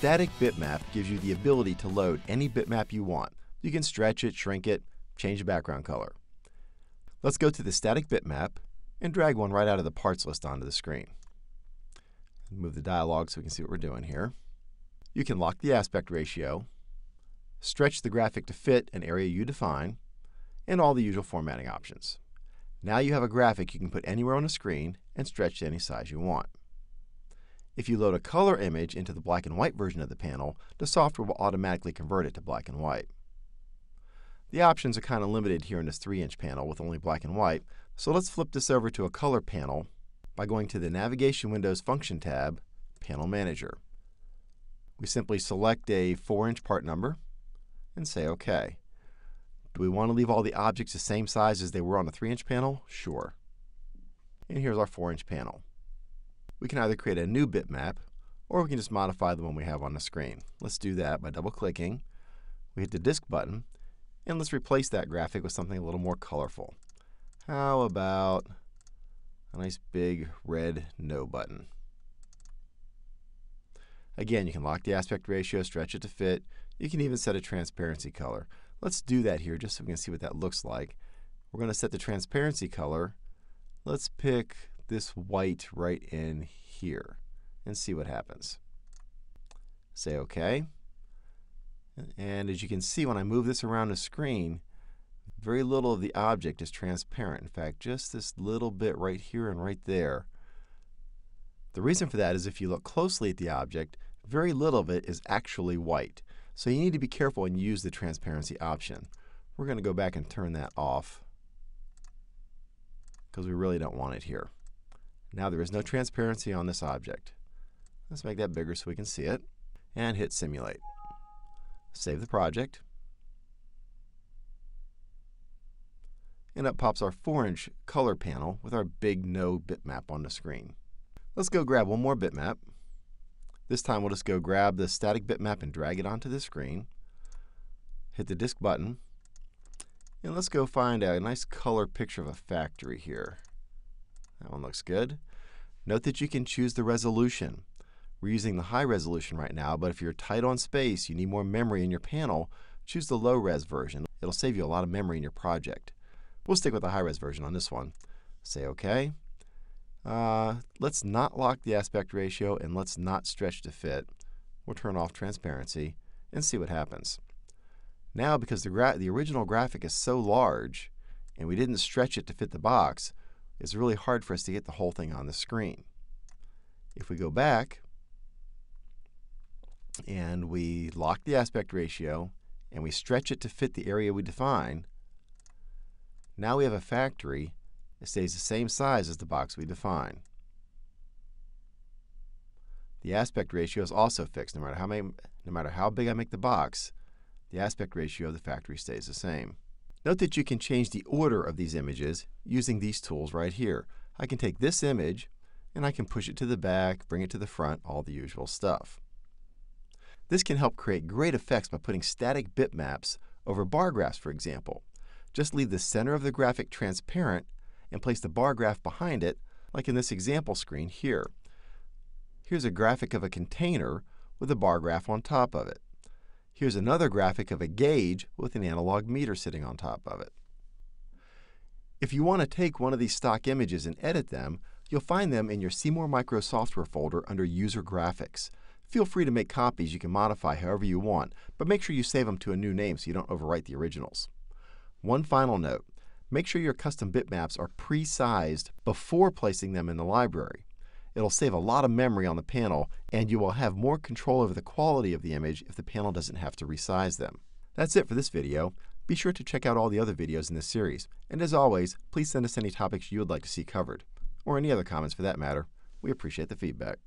static bitmap gives you the ability to load any bitmap you want. You can stretch it, shrink it, change the background color. Let's go to the static bitmap and drag one right out of the parts list onto the screen. Move the dialog so we can see what we're doing here. You can lock the aspect ratio, stretch the graphic to fit an area you define, and all the usual formatting options. Now you have a graphic you can put anywhere on the screen and stretch to any size you want. If you load a color image into the black and white version of the panel, the software will automatically convert it to black and white. The options are kind of limited here in this 3-inch panel with only black and white, so let's flip this over to a color panel by going to the Navigation Windows Function tab, Panel Manager. We simply select a 4-inch part number and say OK. Do we want to leave all the objects the same size as they were on the 3-inch panel? Sure. And here's our 4-inch panel. We can either create a new bitmap or we can just modify the one we have on the screen. Let's do that by double-clicking. We hit the disk button and let's replace that graphic with something a little more colorful. How about a nice big red no button? Again, you can lock the aspect ratio, stretch it to fit. You can even set a transparency color. Let's do that here just so we can see what that looks like. We're going to set the transparency color. Let's pick this white right in here and see what happens. Say OK. And as you can see, when I move this around the screen, very little of the object is transparent. In fact, just this little bit right here and right there. The reason for that is if you look closely at the object, very little of it is actually white. So you need to be careful and use the transparency option. We're going to go back and turn that off because we really don't want it here. Now there is no transparency on this object. Let's make that bigger so we can see it and hit Simulate. Save the project. And up pops our 4-inch color panel with our big no bitmap on the screen. Let's go grab one more bitmap. This time we'll just go grab the static bitmap and drag it onto the screen. Hit the disk button. And let's go find a nice color picture of a factory here. That one looks good. Note that you can choose the resolution. We're using the high resolution right now, but if you're tight on space, you need more memory in your panel, choose the low res version. It'll save you a lot of memory in your project. We'll stick with the high res version on this one. Say OK. Uh, let's not lock the aspect ratio and let's not stretch to fit. We'll turn off transparency and see what happens. Now, because the, the original graphic is so large and we didn't stretch it to fit the box, it's really hard for us to get the whole thing on the screen. If we go back and we lock the aspect ratio and we stretch it to fit the area we define, now we have a factory that stays the same size as the box we define. The aspect ratio is also fixed. No matter how, many, no matter how big I make the box, the aspect ratio of the factory stays the same. Note that you can change the order of these images using these tools right here. I can take this image and I can push it to the back, bring it to the front, all the usual stuff. This can help create great effects by putting static bitmaps over bar graphs, for example. Just leave the center of the graphic transparent and place the bar graph behind it, like in this example screen here. Here's a graphic of a container with a bar graph on top of it. Here's another graphic of a gauge with an analog meter sitting on top of it. If you want to take one of these stock images and edit them, you'll find them in your C-more Micro software folder under User Graphics. Feel free to make copies you can modify however you want, but make sure you save them to a new name so you don't overwrite the originals. One final note, make sure your custom bitmaps are pre-sized before placing them in the library. It'll save a lot of memory on the panel, and you will have more control over the quality of the image if the panel doesn't have to resize them. That's it for this video. Be sure to check out all the other videos in this series. And as always, please send us any topics you would like to see covered, or any other comments for that matter. We appreciate the feedback.